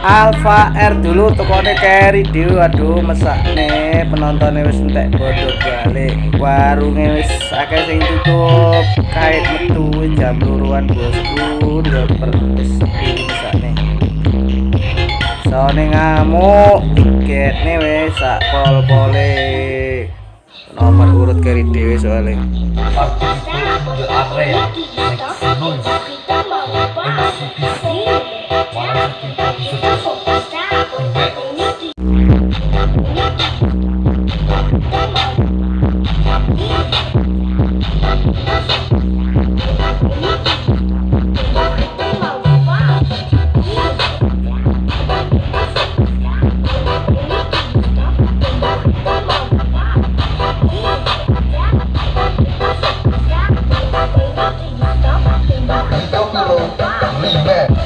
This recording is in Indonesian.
Eva R dulu tokonya carry dew aduh mesak nih penontonnya wis entek bodoh balik warungnya wis akeh sing tutup kait metu wis jam luruan bosku udah persis ini mesak nih soalnya ngamuk tiket nih wis sak pol pole nomor urut carry dew soalnya. Itu Leave that.